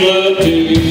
love loved to